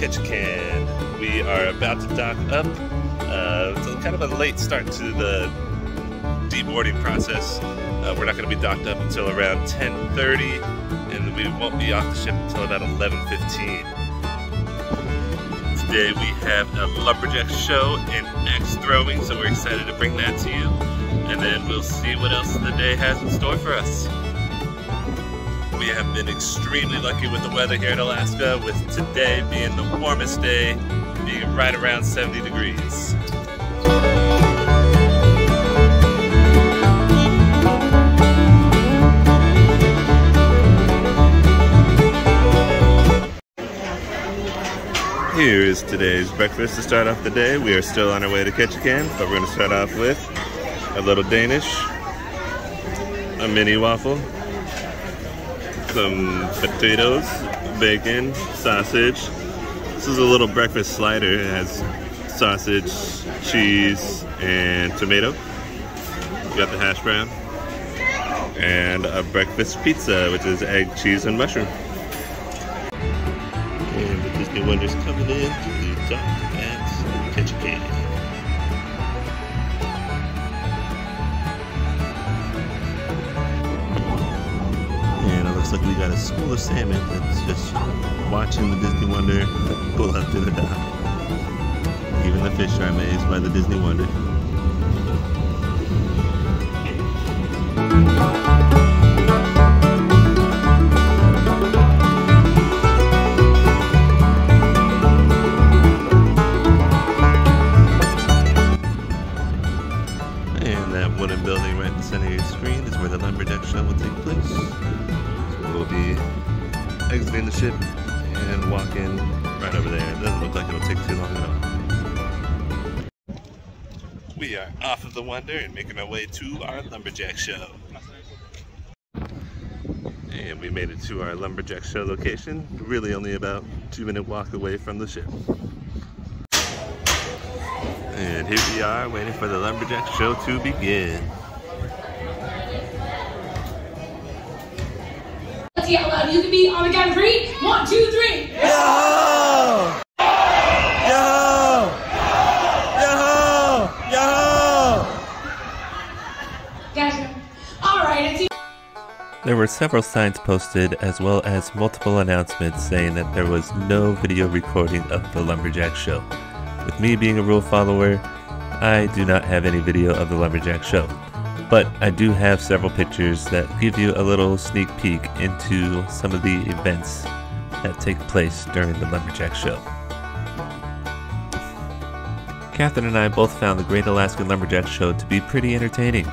Ketchikan. We are about to dock up. Uh, it's a, kind of a late start to the deboarding process. Uh, we're not going to be docked up until around 10:30, and we won't be off the ship until about 11:15. Today we have a lumberjack show and axe throwing, so we're excited to bring that to you. And then we'll see what else the day has in store for us. We have been extremely lucky with the weather here in Alaska, with today being the warmest day, being right around 70 degrees. Here is today's breakfast to start off the day. We are still on our way to Ketchikan, but we're going to start off with a little Danish, a mini waffle, some potatoes, bacon, sausage. This is a little breakfast slider. It has sausage, cheese, and tomato. We got the hash brown. And a breakfast pizza, which is egg, cheese, and mushroom. And the Disney Wonders coming in to the dock at Ketchikan. Got a school of salmon that's just watching the Disney Wonder pull up to the dock. Even the fish are amazed by the Disney Wonder. And that wooden building right in the center of your screen is where the lumberjack show will take place. We'll be exiting the ship and walking right over there. It doesn't look like it'll take too long at all. We are off of the Wonder and making our way to our lumberjack show. And we made it to our lumberjack show location, really only about two minute walk away from the ship. And here we are waiting for the lumberjack show to begin. Let's yell loud. You can be on the count of three. One, two, three. Yo! Yo! Yo! Yo! Gotcha. All right. It's There were several signs posted as well as multiple announcements saying that there was no video recording of the Lumberjack Show. With me being a rule follower, I do not have any video of the Lumberjack Show. But I do have several pictures that give you a little sneak peek into some of the events that take place during the Lumberjack Show. Catherine and I both found the Great Alaskan Lumberjack Show to be pretty entertaining.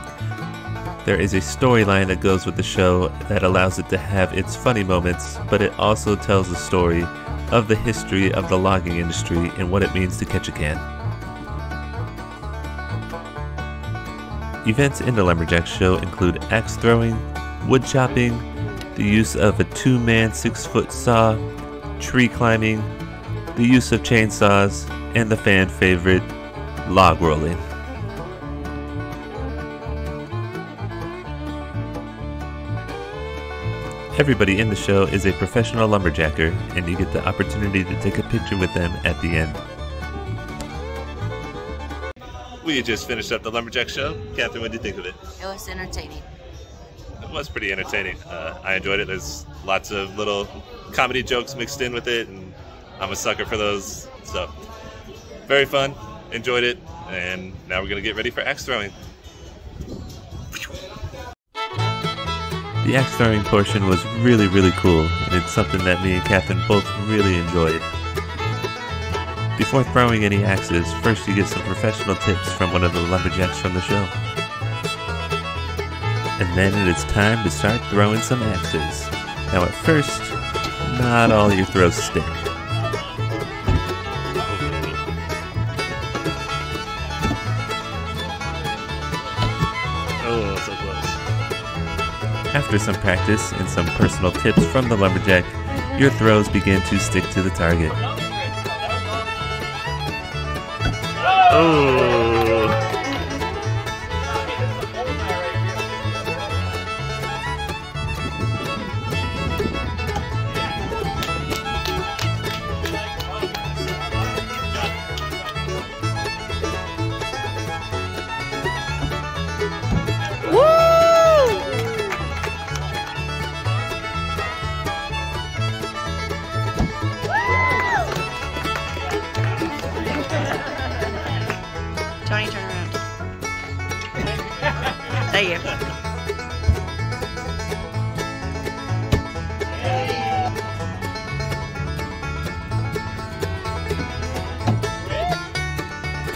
There is a storyline that goes with the show that allows it to have its funny moments, but it also tells the story of the history of the logging industry and what it means to Ketchikan. Events in the Lumberjack Show include axe throwing, wood chopping, the use of a two man six foot saw, tree climbing, the use of chainsaws, and the fan favorite, log rolling. Everybody in the show is a professional lumberjacker, and you get the opportunity to take a picture with them at the end. We just finished up the lumberjack show. Catherine, what did you think of it? It was entertaining. It was pretty entertaining. Uh, I enjoyed it. There's lots of little comedy jokes mixed in with it, and I'm a sucker for those. So, very fun. Enjoyed it. And now we're going to get ready for axe throwing. The axe throwing portion was really, really cool, and it's something that me and Catherine both really enjoyed. Before throwing any axes, first you get some professional tips from one of the lumberjacks from the show. And then it is time to start throwing some axes. Now at first, not all your throws stick. Oh, so close. After some practice and some personal tips from the lumberjack, your throws begin to stick to the target. Oh.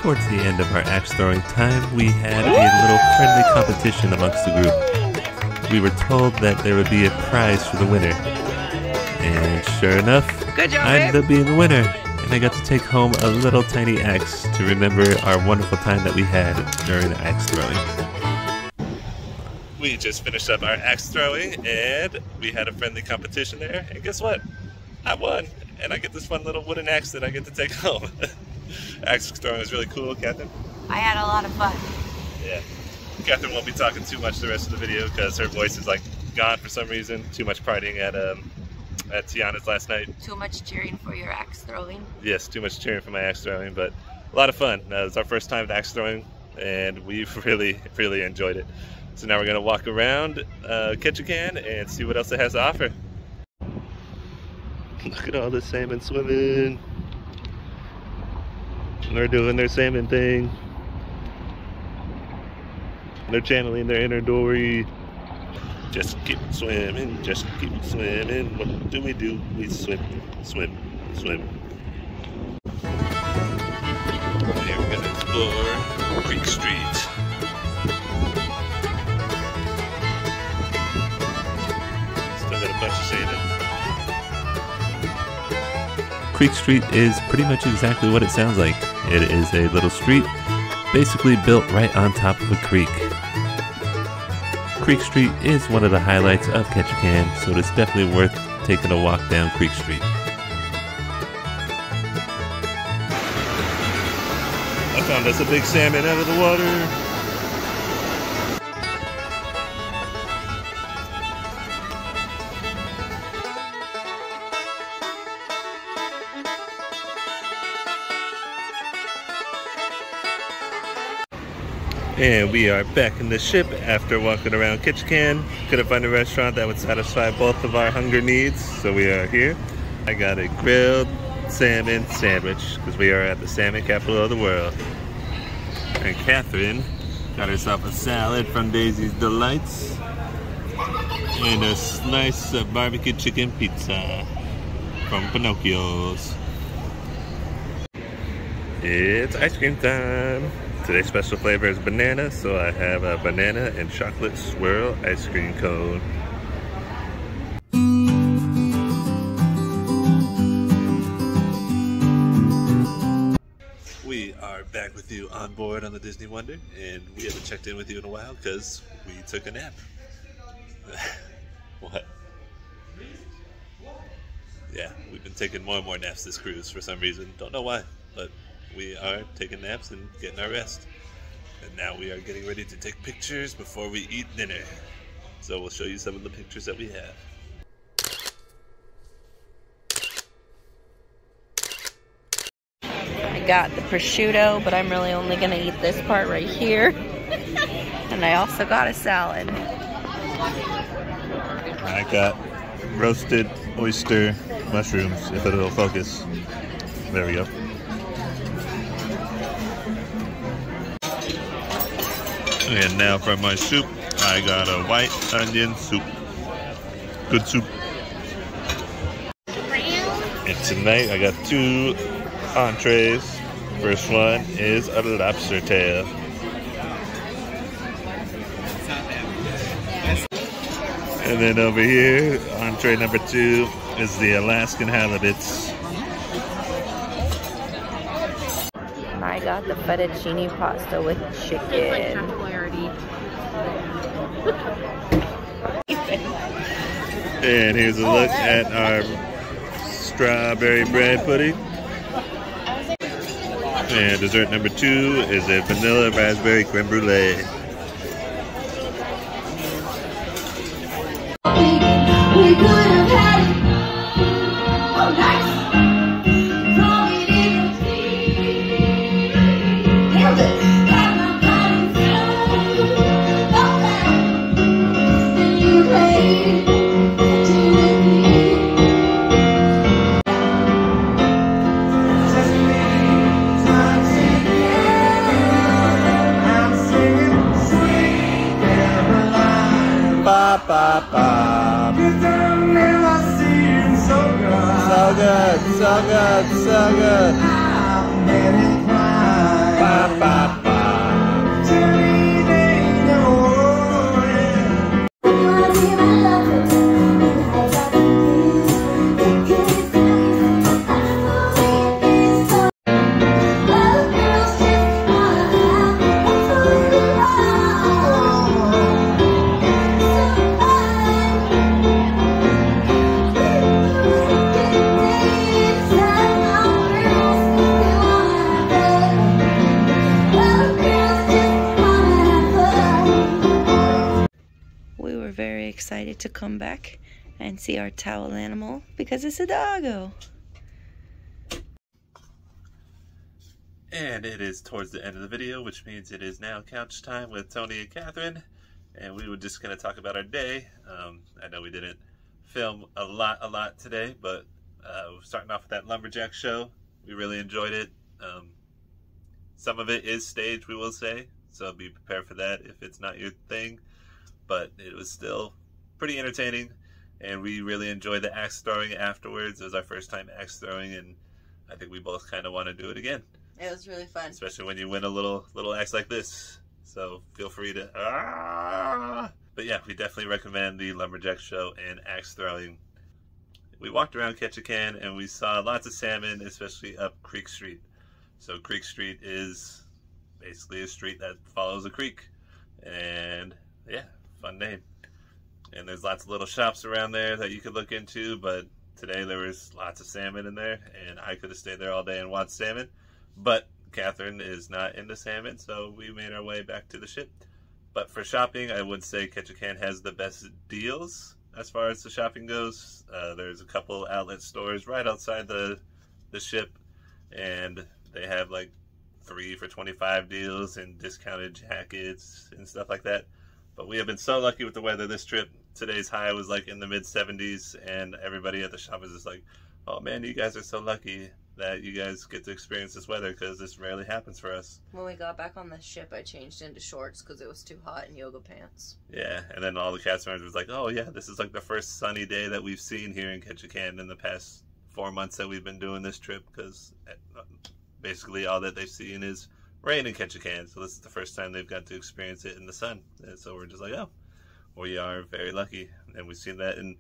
Towards the end of our axe throwing time, we had a little friendly competition amongst the group. We were told that there would be a prize for the winner. And sure enough, Good job, I ended up being the winner. And I got to take home a little tiny axe to remember our wonderful time that we had during the axe throwing. We just finished up our axe throwing and we had a friendly competition there. And guess what? I won. And I get this fun little wooden axe that I get to take home. axe throwing is really cool, Captain. I had a lot of fun. Yeah. Catherine won't be talking too much the rest of the video because her voice is like gone for some reason. Too much partying at um at Tiana's last night. Too much cheering for your axe throwing. Yes, too much cheering for my axe throwing, but a lot of fun. Uh, it's our first time at axe throwing, and we've really, really enjoyed it. So now we're gonna walk around uh, Ketchikan and see what else it has to offer. Look at all the salmon swimming. They're doing their salmon thing. They're channeling their inner Dory. Just keep swimming, just keep swimming. What do we do? We swim, swim, swim. Here we're gonna explore Creek Street. Still got a bunch of sand in. Creek Street is pretty much exactly what it sounds like. It is a little street, basically built right on top of a creek. Creek Street is one of the highlights of Ketchikan, so it's definitely worth taking a walk down Creek Street. I found us a big salmon out of the water. And we are back in the ship after walking around Ketchikan. Couldn't find a restaurant that would satisfy both of our hunger needs, so we are here. I got a grilled salmon sandwich because we are at the salmon capital of the world. And Catherine got herself a salad from Daisy's Delights and a slice of barbecue chicken pizza from Pinocchio's. It's ice cream time. Today's special flavor is banana, so I have a banana and chocolate swirl ice cream cone. We are back with you on board on the Disney Wonder, and we haven't checked in with you in a while because we took a nap. what? Yeah, we've been taking more and more naps this cruise for some reason. Don't know why, but we are taking naps and getting our rest. And now we are getting ready to take pictures before we eat dinner. So we'll show you some of the pictures that we have. I got the prosciutto, but I'm really only gonna eat this part right here. and I also got a salad. I got roasted oyster mushrooms, if it'll focus. There we go. And now for my soup, I got a white onion soup. Good soup. And tonight I got two entrees. First one is a lobster tail. And then over here, entree number two is the Alaskan halibuts. Got the fettuccine pasta with chicken. And here's a look at our strawberry bread pudding. And dessert number two is a vanilla raspberry creme brulee. Excited to come back and see our towel animal because it's a doggo. And it is towards the end of the video, which means it is now couch time with Tony and Catherine. And we were just going to talk about our day. Um, I know we didn't film a lot, a lot today, but uh, we're starting off with that lumberjack show. We really enjoyed it. Um, some of it is staged, we will say, so be prepared for that if it's not your thing. But it was still pretty entertaining, and we really enjoyed the axe throwing afterwards. It was our first time axe throwing, and I think we both kind of want to do it again It was really fun. especially when you win a little little axe like this. So feel free to. Ah! But yeah, we definitely recommend the lumberjack show and axe throwing. We walked around Ketchikan and we saw lots of salmon, especially up Creek Street. So Creek Street is basically a street that follows a creek, and yeah, fun name. And there's lots of little shops around there that you could look into, but today there was lots of salmon in there, and I could have stayed there all day and watched salmon. But Catherine is not into salmon, so we made our way back to the ship. But for shopping, I would say Ketchikan has the best deals as far as the shopping goes. Uh, there's a couple outlet stores right outside the the ship, and they have like three for 25 deals and discounted jackets and stuff like that. But we have been so lucky with the weather this trip. Today's high was like in the mid 70s, and everybody at the shop is just like, oh man, you guys are so lucky that you guys get to experience this weather because this rarely happens for us. When we got back on the ship, I changed into shorts because it was too hot and yoga pants. Yeah, and then all the cast members was like, "Oh yeah, this is like the first sunny day that we've seen here in Ketchikan in the past four months that we've been doing this trip because eh, basically all that they've seen is rain in Ketchikan. So this is the first time they've got to experience it in the sun, and so we're just like, oh, we are very lucky, and we've seen that in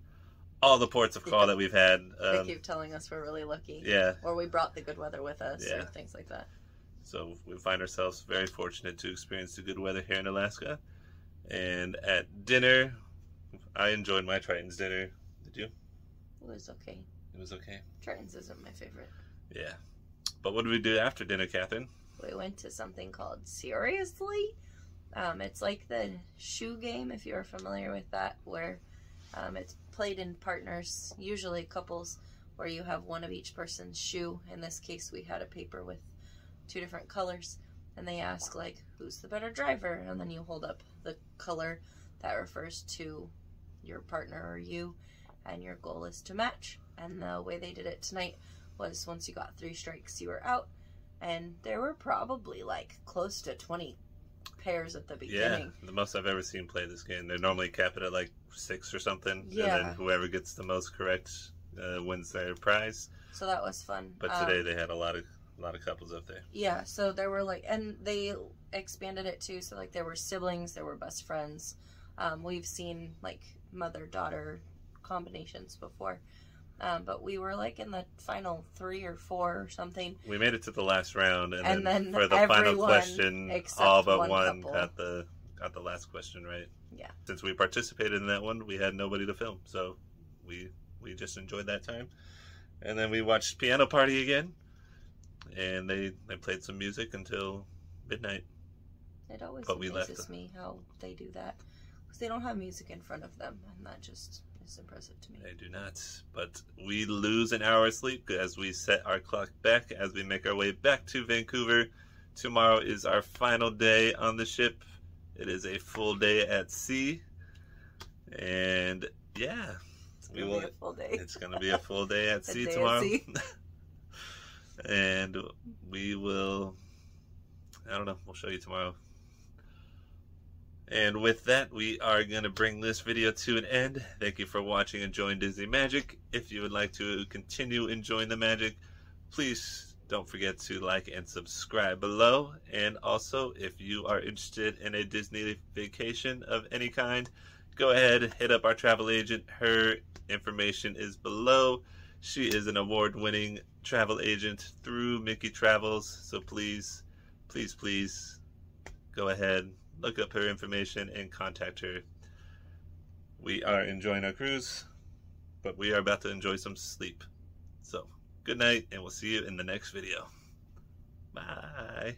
all the ports of call that we've had. they Um, keep telling us we're really lucky. yeah, Or we brought the good weather with us Yeah. or things like that. So we find ourselves very fortunate to experience the good weather here in Alaska. And at dinner, I enjoyed my Triton's dinner. Did you? It was okay. It was okay. Triton's isn't my favorite. Yeah. But what did we do after dinner, Catherine? We went to something called Seriously. Um, it's like the shoe game, if you're familiar with that, where um, it's played in partners, usually couples, where you have one of each person's shoe. In this case, we had a paper with two different colors, and they ask like, "Who's the better driver?" And then you hold up the color that refers to your partner or you, and your goal is to match. And the way they did it tonight was once you got three strikes, you were out and there were probably like close to 20 pairs at the beginning. Yeah, the most I've ever seen play this game. They normally cap it at like six or something, Yeah. and then whoever gets the most correct uh, wins their prize. So that was fun. But Um, today they had a lot of a lot of couples up there. yeah, so there were like, and they expanded it too. So like there were siblings, there were best friends. Um, we've seen like mother daughter combinations before. Um, but we were like in the final three or four or something. We made it to the last round, and, And then, then for the final question, all but one one, got the got the last question right. Yeah. Since we participated in that one, we had nobody to film, so we we just enjoyed that time. And then we watched Piano Party again, and they they played some music until midnight. It always But we left amazes me how they do that. Because they don't have music in front of them, and that just is impressive to me. They do not, but we lose an hour of sleep as we set our clock back as we make our way back to Vancouver. Tomorrow is our final day on the ship. It is a full day at sea, and yeah, It's we gonna will. be a full day. It's gonna be a full day at sea day at tomorrow, sea. and we will. I don't know. We'll show you tomorrow. And with that, we are going to bring this video to an end. Thank you for watching Enjoying Disney Magic. If you would like to continue enjoying the magic, please don't forget to like and subscribe below. And also, if you are interested in a Disney vacation of any kind, go ahead, hit up our travel agent. Her information is below. She is an award winning travel agent through Mickey Travels. So please, please, please go ahead, look up her information, and contact her. We are enjoying our cruise, but we are about to enjoy some sleep. So, good night, and we'll see you in the next video. Bye.